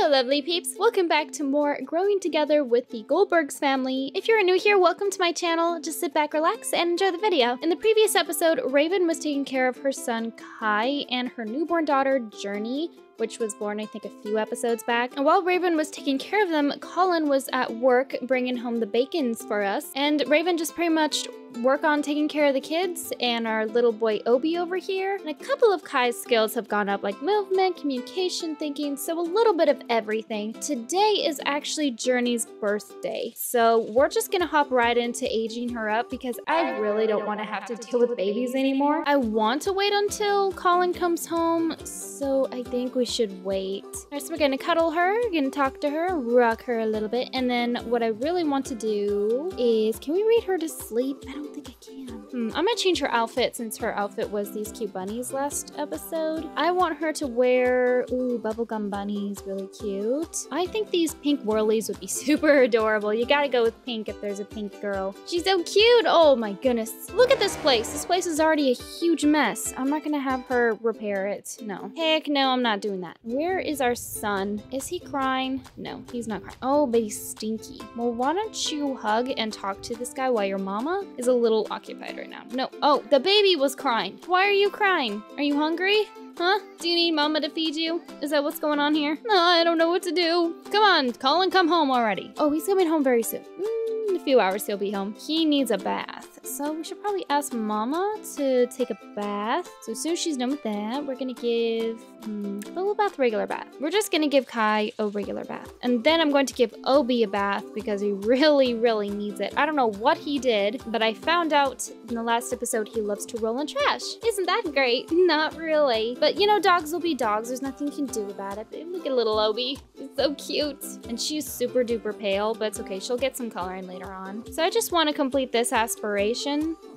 Hello, lovely peeps. Welcome back to more Growing Together with the Goldbergs family. If you're new here, welcome to my channel. Just sit back, relax, and enjoy the video. In the previous episode, Ravin was taking care of her son Kai and her newborn daughter Journey which was born, I think, a few episodes back. And while Ravin was taking care of them, Collin was at work bringing home the bacons for us. And Ravin just pretty much work on taking care of the kids and our little boy Obi over here. And a couple of Kai's skills have gone up like movement, communication, thinking, so a little bit of everything. Today is actually Journey's birthday. So we're just gonna hop right into aging her up because I really don't wanna have to deal with babies anymore. I want to wait until Collin comes home, so I think we should wait. So we're gonna cuddle her, gonna talk to her, rock her a little bit, and then what I really want to do is, can we read her to sleep? I don't think I can. Hmm, I'm gonna change her outfit since her outfit was these cute bunnies last episode. I want her to wear, ooh, bubblegum bunnies, really cute. I think these pink whirlies would be super adorable. You gotta go with pink if there's a pink girl. She's so cute. Oh my goodness. Look at this place. This place is already a huge mess. I'm not gonna have her repair it. No. Heck no, I'm not doing that. Where is our son? Is he crying? No, he's not crying. Oh, but he's stinky. Well, why don't you hug and talk to this guy while your mama is a little occupied right now. No. Oh, the baby was crying. Why are you crying? Are you hungry? Huh? Do you need mama to feed you? Is that what's going on here? No, I don't know what to do. Come on, Collin, come home already. Oh, he's coming home very soon. Mm, in a few hours he'll be home. He needs a bath. So we should probably ask mama to take a bath. So as soon as she's done with that, we're gonna give hmm, little bath, regular bath. We're just gonna give Kai a regular bath. And then I'm going to give Obi a bath because he really, really needs it. I don't know what he did, but I found out in the last episode he loves to roll in trash. Isn't that great? Not really. But you know, dogs will be dogs. There's nothing you can do about it. But look at little Obi. He's so cute. And she's super duper pale, but it's okay. She'll get some coloring later on. So I just want to complete this aspiration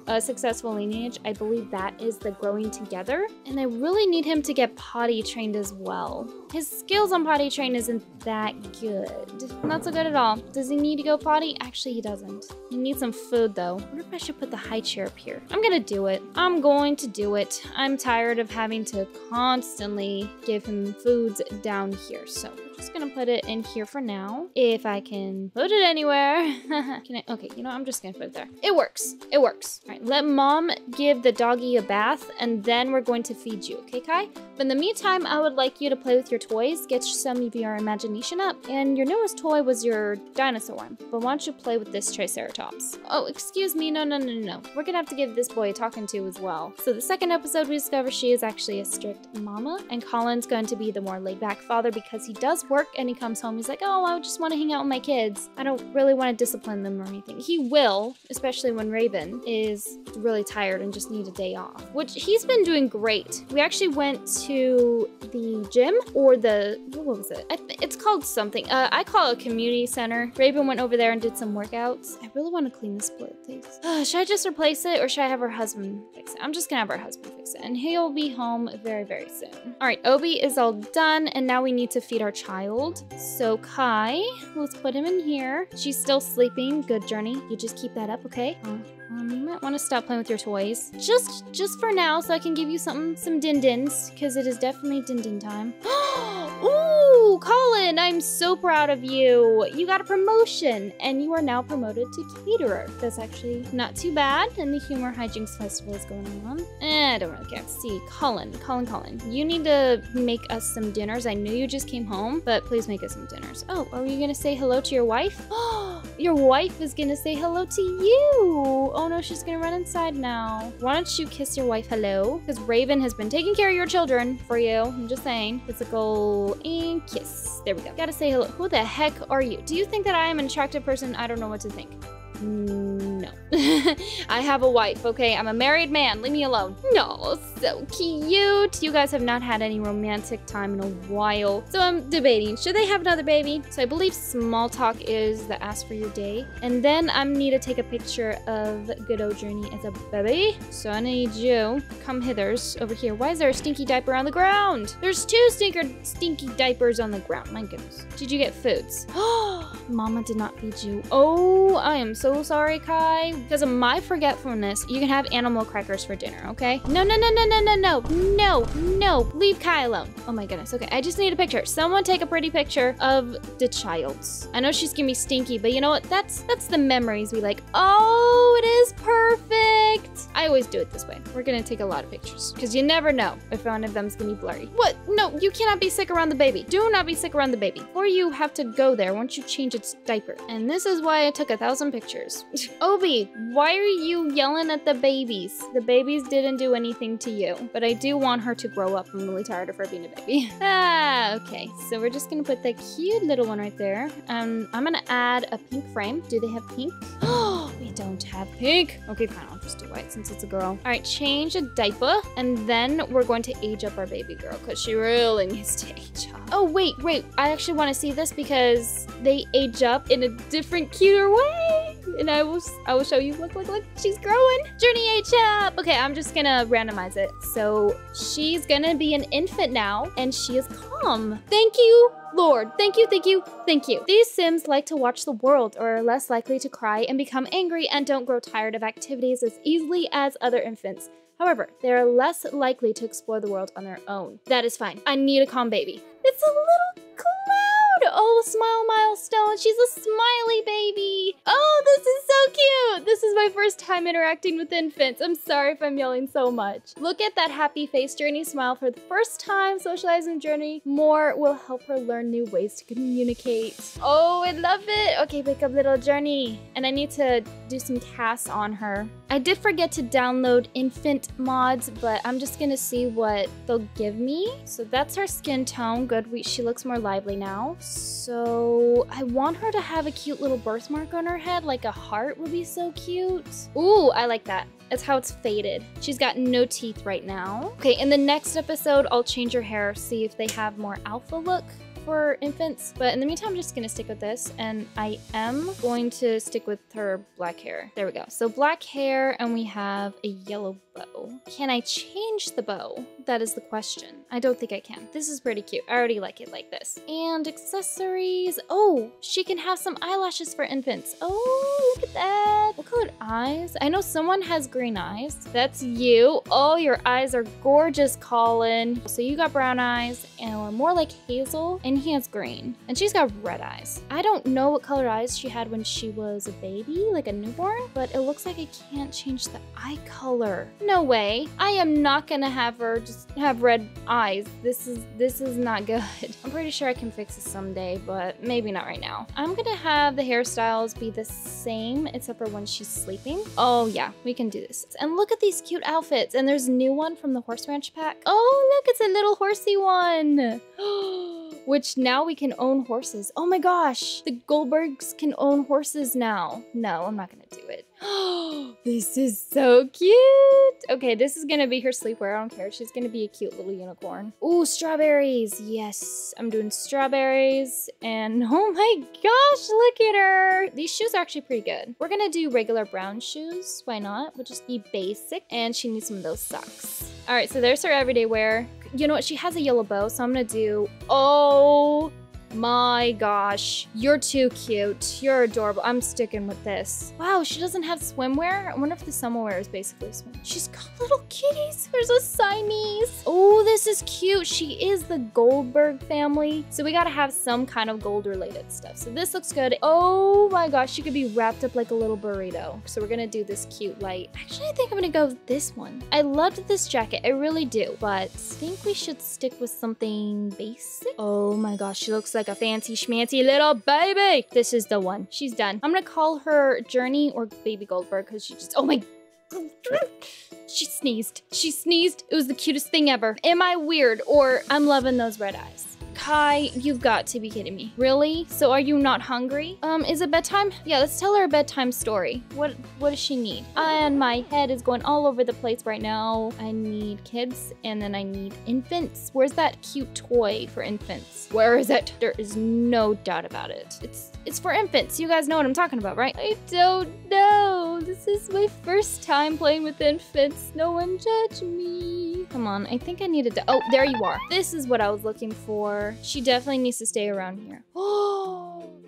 a successful lineage, I believe that is the growing together. And I really need him to get potty trained as well. His skills on potty train isn't that good. Not so good at all. Does he need to go potty? Actually, he doesn't. He needs some food though. I wonder if I should put the high chair up here. I'm gonna do it. I'm going to do it. I'm tired of having to constantly give him foods down here. So just gonna put it in here for now. If I can put it anywhere. can I? Okay, you know, I'm just gonna put it there. It works. It works. All right, let mom give the doggy a bath and then we're going to feed you, okay, Kai? But in the meantime, I would like you to play with your toys, get some of your imagination up. And your newest toy was your dinosaur one. But why don't you play with this Triceratops? Oh, excuse me, no, no, no, no. We're gonna have to give this boy a talking to as well. So the second episode, we discover she is actually a strict mama, and Collin's going to be the more laid-back father because he does work and he comes home, he's like, oh, I just want to hang out with my kids. I don't really want to discipline them or anything. He will, especially when Ravin is really tired and just need a day off, which he's been doing great. We actually went to the gym or the, what was it? it's called something. Uh, I call it a community center. Ravin went over there and did some workouts. I really want to clean this please. Uh, should I just replace it or should I have her husband fix it? I'm just gonna have her husband fix it and he'll be home very, very soon. All right, Obi is all done and now we need to feed our child. So Kai, let's put him in here. She's still sleeping. Good journey. You just keep that up, okay? Uh, um, you might want to stop playing with your toys. Just just for now, so I can give you something, some din-dins, because it is definitely din-din time. Collin, I'm so proud of you. You got a promotion, and you are now promoted to caterer. That's actually not too bad, and the Humor Hijinks Festival is going on. Eh, I don't really care. See, Collin, Collin, Collin, you need to make us some dinners. I know you just came home, but please make us some dinners. Oh, are you gonna say hello to your wife? your wife is gonna say hello to you. Oh no, she's gonna run inside now. Why don't you kiss your wife hello? Because Ravin has been taking care of your children for you. I'm just saying. Physical and kiss. There we go. Gotta say hello. Who the heck are you? Do you think that I am an attractive person? I don't know what to think. Hmm. No. I have a wife, okay? I'm a married man. Leave me alone. No, so cute. You guys have not had any romantic time in a while. So I'm debating, should they have another baby? So I believe small talk is the ask for your day. And then I need to take a picture of good old Journey as a baby. So I need you come hithers over here. Why is there a stinky diaper on the ground? There's two stinker stinky diapers on the ground. My goodness. Did you get foods? Mama did not feed you. Oh, I am so sorry, Kai. Kai, because of my forgetfulness, you can have animal crackers for dinner, okay? No, no, no, no, no, no, no, no, no. Leave Kai alone. Oh my goodness. Okay, I just need a picture. Someone take a pretty picture of the child's. I know she's gonna be stinky, but you know what? That's that's the memories we like. Oh, it is perfect. I always do it this way. We're gonna take a lot of pictures because you never know if one of them's gonna be blurry. What? No, you cannot be sick around the baby. Do not be sick around the baby. Or you have to go there once you change its diaper. And this is why I took a thousand pictures. Obi, why are you yelling at the babies? The babies didn't do anything to you, but I do want her to grow up. I'm really tired of her being a baby. ah, okay. So we're just gonna put the cute little one right there. Um, I'm gonna add a pink frame. Do they have pink? Don't have pink. Okay, fine. I'll just do white since it's a girl. All right, change a diaper, and then we're going to age up our baby girl because she really needs to age up. Oh, wait, wait. I actually want to see this because they age up in a different, cuter way. And I will, I will show you. Look, look, look. She's growing. Journey age up. Okay, I'm just gonna randomize it. So she's gonna be an infant now, and she is calm. Thank you, Lord. Thank you, thank you, thank you. These Sims like to watch the world, or are less likely to cry and become angry, and don't grow tired of activities as easily as other infants. However, they are less likely to explore the world on their own. That is fine. I need a calm baby. It's a little cloud! Oh, smile milestone. She's a smiley baby. Oh, this is so cute. This is my first time interacting with infants. I'm sorry if I'm yelling so much. Look at that happy face Journey smile for the first time socializing Journey. More will help her learn new ways to communicate. Oh, I love it. Okay, wake up little Journey. And I need to do some tasks on her. I did forget to download infant mods, but I'm just gonna see what they'll give me. So that's her skin tone. Good, we, she looks more lively now. I want her to have a cute little birthmark on her head, like a heart would be so cute. Ooh, I like that. That's how it's faded. She's got no teeth right now. Okay, in the next episode, I'll change her hair, see if they have more alpha look for infants. But in the meantime, I'm just gonna stick with this. And I am going to stick with her black hair. There we go. So black hair and we have a yellow bow. Can I change the bow? That is the question. I don't think I can. This is pretty cute. I already like it like this. And accessories. Oh, she can have some eyelashes for infants. Oh, look at that. What colored eyes? I know someone has green eyes. That's you. Oh, your eyes are gorgeous, Collin. So you got brown eyes and more like hazel and he has green. And she's got red eyes. I don't know what color eyes she had when she was a baby, like a newborn, but it looks like I can't change the eye color. No way. I am not gonna have her just have red eyes. This is this is not good. I'm pretty sure I can fix this someday, but maybe not right now. I'm gonna have the hairstyles be the same except for when she's sleeping. Oh yeah, we can do this. And look at these cute outfits. And there's a new one from the Horse Ranch pack. Oh look, it's a little horsey one. Which now we can own horses. Oh my gosh, the Goldbergs can own horses now. No, I'm not gonna do it. this is so cute. Okay, this is gonna be her sleepwear. I don't care. She's gonna be a cute little unicorn. Ooh, strawberries. Yes, I'm doing strawberries. And oh my gosh, look at her. These shoes are actually pretty good. We're gonna do regular brown shoes. Why not? We'll just be basic. And she needs some of those socks. All right, so there's her everyday wear. You know what? She has a yellow bow, so I'm gonna do, oh my gosh, you're too cute. You're adorable. I'm sticking with this. Wow, she doesn't have swimwear? I wonder if the swimwear is basically swim. She's got little kitties. There's a Siamese. Oh, this is cute. She is the Goldberg family. So we gotta have some kind of gold related stuff. So this looks good. Oh my gosh, she could be wrapped up like a little burrito. So we're gonna do this cute light. Actually, I think I'm gonna go with this one. I loved this jacket. I really do. But I think we should stick with something basic. Oh my gosh, she looks like like a fancy schmancy little baby. This is the one. She's done. I'm gonna call her Journey or Baby Goldberg because she just, oh my she sneezed. She sneezed. It was the cutest thing ever. Am I weird or I'm loving those red eyes? Kai, you've got to be kidding me. Really? So are you not hungry? Um, is it bedtime? Yeah, let's tell her a bedtime story. What what does she need? And my head is going all over the place right now. I need kids and then I need infants. Where's that cute toy for infants? Where is it? There is no doubt about it. It's it's for infants. You guys know what I'm talking about, right? I don't know. This is my first time playing with infants. No one judge me. Come on, I think I needed to- Oh, there you are. This is what I was looking for. She definitely needs to stay around here. Oh,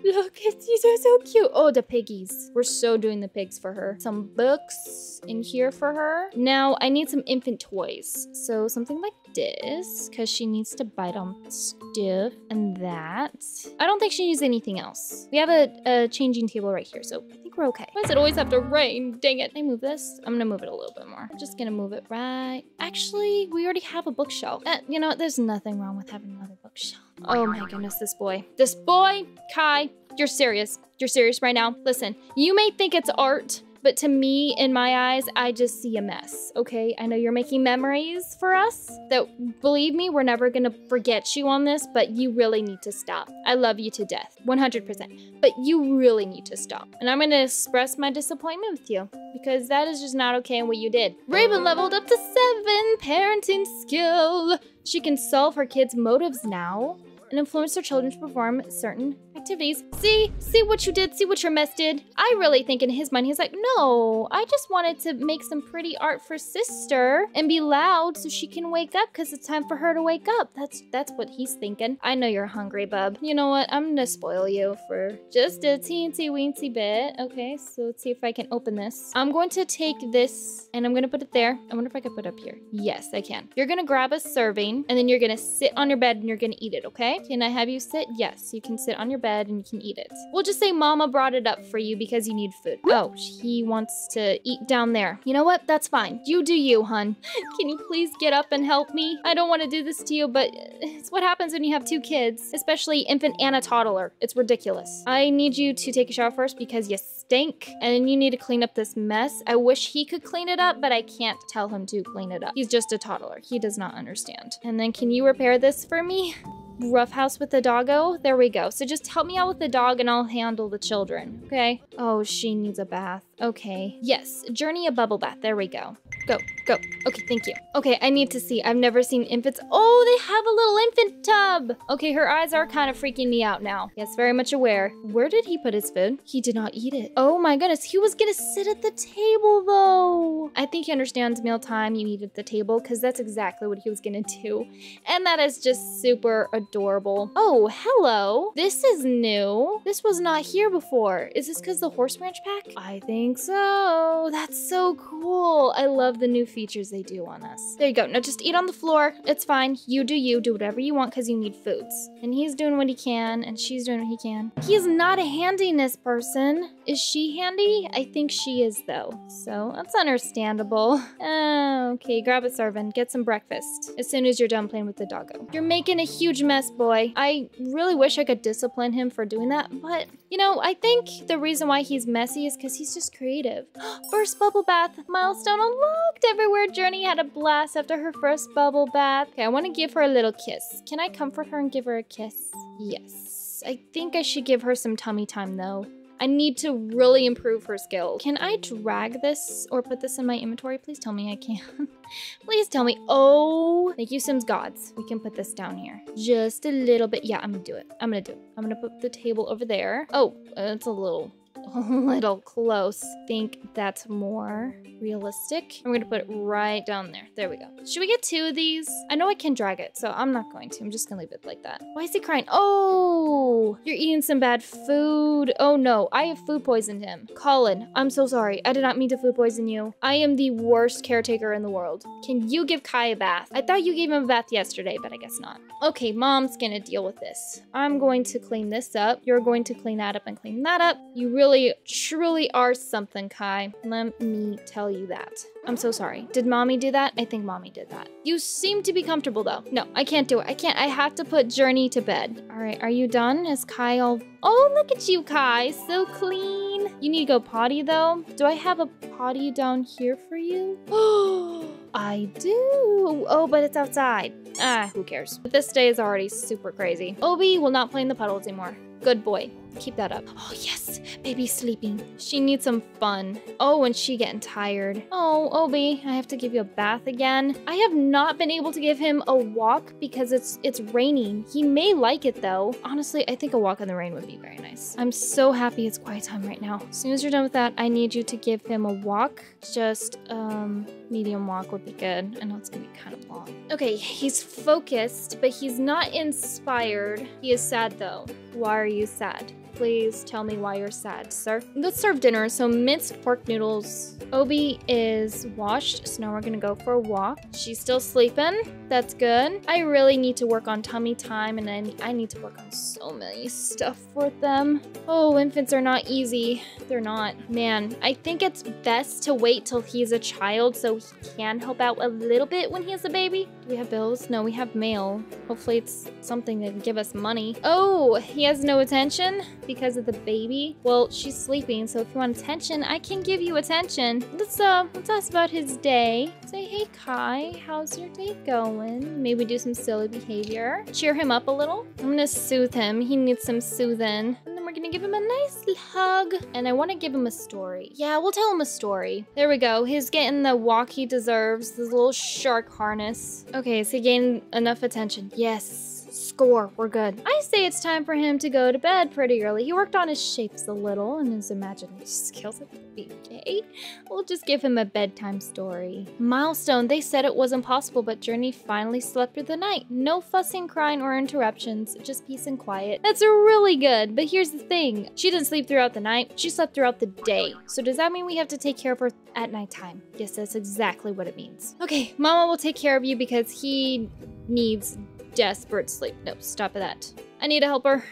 Look, it's, these are so cute. Oh, the piggies. We're so doing the pigs for her. Some books in here for her. Now, I need some infant toys. So something like this, because she needs to bite on stuff and that. I don't think she needs anything else. We have a, a changing table right here, so I think we're okay. Why does it always have to rain? Dang it. Can I move this? I'm gonna move it a little bit more. I'm just gonna move it right. Actually, we already have a bookshelf. Uh, you know, what? there's nothing wrong with having another bookshelf. Oh my goodness, this boy. This boy, Kai, you're serious. You're serious right now. Listen, you may think it's art, but to me, in my eyes, I just see a mess, okay? I know you're making memories for us that, believe me, we're never gonna forget you on this, but you really need to stop. I love you to death, 100%, but you really need to stop. And I'm gonna express my disappointment with you because that is just not okay in what you did. Ravin leveled up to seven parenting skill. She can solve her kids' motives now and influence their children to perform certain activities. See? See what you did? See what your mess did? I really think in his mind, he's like, no, I just wanted to make some pretty art for sister and be loud so she can wake up because it's time for her to wake up. That's that's what he's thinking. I know you're hungry, bub. You know what? I'm gonna spoil you for just a teensy weensy bit. Okay, so let's see if I can open this. I'm going to take this and I'm gonna put it there. I wonder if I could put it up here. Yes, I can. You're gonna grab a serving and then you're gonna sit on your bed and you're gonna eat it, okay? Can I have you sit? Yes, you can sit on your bed and you can eat it. We'll just say mama brought it up for you because you need food. Oh, he wants to eat down there. You know what? That's fine. You do you, hun. Can you please get up and help me? I don't want to do this to you, but it's what happens when you have two kids, especially infant and a toddler. It's ridiculous. I need you to take a shower first because you stink and you need to clean up this mess. I wish he could clean it up, but I can't tell him to clean it up. He's just a toddler. He does not understand. And then can you repair this for me? Roughhouse with the doggo. There we go. So just help me out with the dog and I'll handle the children, okay? Oh, she needs a bath. Okay. Yes, journey a bubble bath. There we go. Go, go. Okay, thank you. Okay, I need to see. I've never seen infants. Oh, they have a little infant tub. Okay, her eyes are kind of freaking me out now. Yes, very much aware. Where did he put his food? He did not eat it. Oh my goodness, he was gonna sit at the table though. I think he understands mealtime, you eat at the table, because that's exactly what he was gonna do. And that is just super adorable. Oh, hello. This is new. This was not here before. Is this because the horse ranch pack? I think so. That's so cool. I love the new features they do on us. There you go. Now just eat on the floor. It's fine. You do you. Do whatever you want because you need foods. And he's doing what he can and she's doing what he can. He's not a handiness person. Is she handy? I think she is though. So that's understandable. Okay, grab a servant. Get some breakfast as soon as you're done playing with the doggo. You're making a huge mess, boy. I really wish I could discipline him for doing that, but you know, I think the reason why he's messy is because he's just creative. First bubble bath milestone unlocked. Everywhere Journey had a blast after her first bubble bath. Okay, I want to give her a little kiss. Can I comfort her and give her a kiss? Yes. I think I should give her some tummy time though. I need to really improve her skill. Can I drag this or put this in my inventory? Please tell me I can. Please tell me. Oh, thank you, Sims Gods. We can put this down here. Just a little bit. Yeah, I'm gonna do it. I'm gonna do it. I'm gonna put the table over there. Oh, it's a little a little close. Think that's more realistic. I'm gonna put it right down there. There we go. Should we get two of these? I know I can drag it, so I'm not going to. I'm just gonna leave it like that. Why is he crying? Oh, you're eating some bad food. Oh no, I have food poisoned him. Collin, I'm so sorry. I did not mean to food poison you. I am the worst caretaker in the world. Can you give Kai a bath? I thought you gave him a bath yesterday, but I guess not. Okay, mom's gonna deal with this. I'm going to clean this up. You're going to clean that up and clean that up. You really, truly are something, Kai. Let me tell you that. I'm so sorry. Did mommy do that? I think mommy did that. You seem to be comfortable though. No, I can't do it. I can't. I have to put Journey to bed. All right, are you done? Is Kai all... Oh, look at you, Kai. So clean. You need to go potty though. Do I have a potty down here for you? Oh, I do. Oh, but it's outside. Ah, who cares? But this day is already super crazy. Obi will not play in the puddles anymore. Good boy. Keep that up. Oh, yes. Baby's sleeping. She needs some fun. Oh, and she getting tired. Oh, Obi, I have to give you a bath again. I have not been able to give him a walk because it's it's raining. He may like it though. Honestly, I think a walk in the rain would be very nice. I'm so happy it's quiet time right now. As soon as you're done with that, I need you to give him a walk. Just, um, medium walk would be good. I know it's gonna be kind of long. Okay, he's focused, but he's not inspired. He is sad though. Why are you sad? Please tell me why you're sad, sir. Let's serve dinner. So minced pork noodles. Obi is washed, so now we're gonna go for a walk. She's still sleeping. That's good. I really need to work on tummy time, and then I need to work on so many stuff for them. Oh, infants are not easy. They're not. Man, I think it's best to wait till he's a child so he can help out a little bit when he's a baby. We have bills? No, we have mail. Hopefully it's something that can give us money. Oh, he has no attention because of the baby. Well, she's sleeping, so if you want attention, I can give you attention. Let's uh, let's ask about his day. Say, hey Kai, how's your day going? Maybe do some silly behavior. Cheer him up a little. I'm gonna soothe him. He needs some soothing. And then we're gonna give him a nice hug. And I wanna give him a story. Yeah, we'll tell him a story. There we go. He's getting the walk he deserves. This little shark harness. Okay, so he gained enough attention. Yes score. We're good. I say it's time for him to go to bed pretty early. He worked on his shapes a little and his imagination skills at the BK. We'll just give him a bedtime story. Milestone, they said it was impossible, but Journey finally slept through the night. No fussing, crying, or interruptions, just peace and quiet. That's really good, but here's the thing. She didn't sleep throughout the night, she slept throughout the day. So does that mean we have to take care of her at nighttime? Yes, that's exactly what it means. Okay, Mama will take care of you because he needs desperate sleep. No, stop that. I need a helper.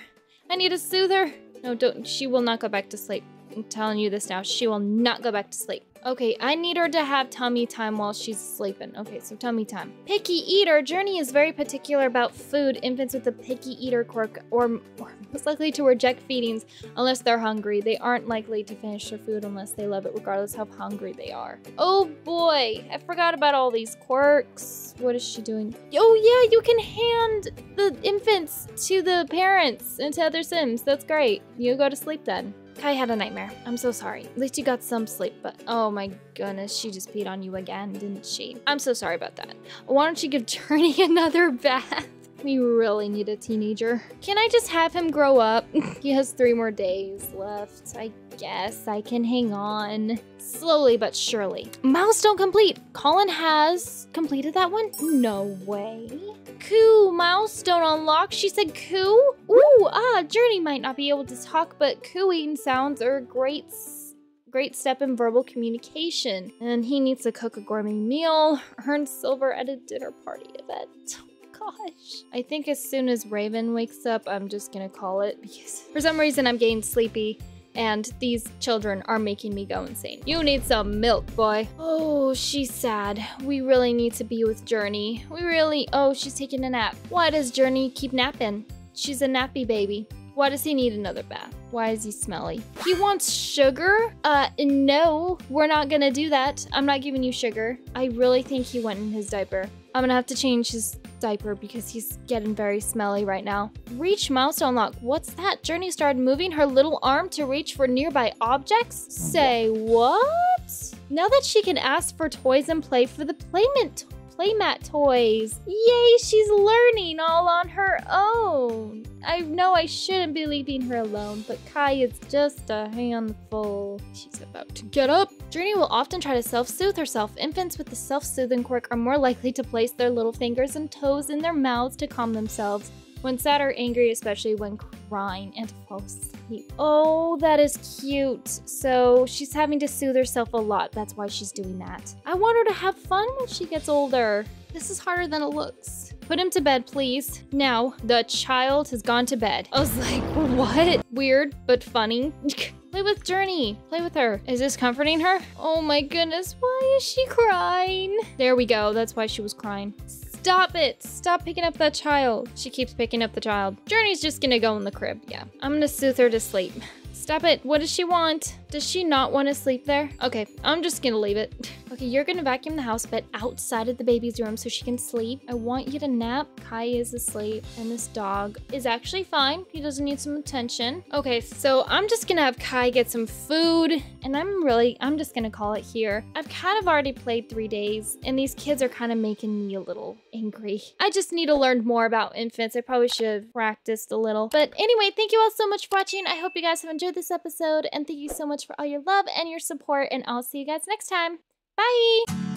I need a soother. No, don't. She will not go back to sleep. I'm telling you this now. She will not go back to sleep. Okay, I need her to have tummy time while she's sleeping. Okay, so tummy time. Picky eater. Journey is very particular about food. Infants with a picky eater quirk or, or most likely to reject feedings unless they're hungry. They aren't likely to finish their food unless they love it, regardless how hungry they are. Oh boy, I forgot about all these quirks. What is she doing? Oh yeah, you can hand the infants to the parents and to other Sims. That's great. You go to sleep then. Kai had a nightmare. I'm so sorry. At least you got some sleep, but oh my goodness, she just peed on you again, didn't she? I'm so sorry about that. Why don't you give Journey another bath? We really need a teenager. Can I just have him grow up? he has three more days left. I guess I can hang on. Slowly but surely. Milestone complete. Collin has completed that one? No way. Coo, milestone unlocked. She said coo? Ooh, ah, Journey might not be able to talk, but cooing sounds are great great step in verbal communication. And he needs to cook a gourmet meal, earn silver at a dinner party event gosh. I think as soon as Ravin wakes up, I'm just gonna call it because for some reason I'm getting sleepy and these children are making me go insane. You need some milk, boy. Oh, she's sad. We really need to be with Journey. We really- oh, she's taking a nap. Why does Journey keep napping? She's a nappy baby. Why does he need another bath? Why is he smelly? He wants sugar? Uh, no, we're not gonna do that. I'm not giving you sugar. I really think he went in his diaper. I'm gonna have to change his diaper because he's getting very smelly right now. Reach milestone lock. What's that? Journey started moving her little arm to reach for nearby objects? Mm, Say what? Now that she can ask for toys and play for the playmat playmat toys. Yay, she's learning all on her own. I know I shouldn't be leaving her alone, but Kai is just a handful. She's about to get up. Journey will often try to self-soothe herself. Infants with the self-soothing quirk are more likely to place their little fingers and toes in their mouths to calm themselves when sad or angry, especially when crying, and to fall asleep. Oh, that is cute. So she's having to soothe herself a lot. That's why she's doing that. I want her to have fun when she gets older. This is harder than it looks. Put him to bed, please. Now, the child has gone to bed. I was like, what? Weird, but funny. Play with Journey. Play with her. Is this comforting her? Oh my goodness, why is she crying? There we go. That's why she was crying. Stop it! Stop picking up that child. She keeps picking up the child. Journey's just gonna go in the crib. Yeah, I'm gonna soothe her to sleep. Stop it. What does she want? Does she not want to sleep there? Okay, I'm just gonna leave it. Okay, you're gonna vacuum the house, but outside of the baby's room so she can sleep. I want you to nap. Kai is asleep, and this dog is actually fine. He doesn't need some attention. Okay, so I'm just gonna have Kai get some food, and I'm really, I'm just gonna call it here. I've kind of already played three days, and these kids are kind of making me a little angry. I just need to learn more about infants. I probably should have practiced a little. But anyway, thank you all so much for watching. I hope you guys have enjoyed this episode, and thank you so much for all your love and your support, and I'll see you guys next time. Bye!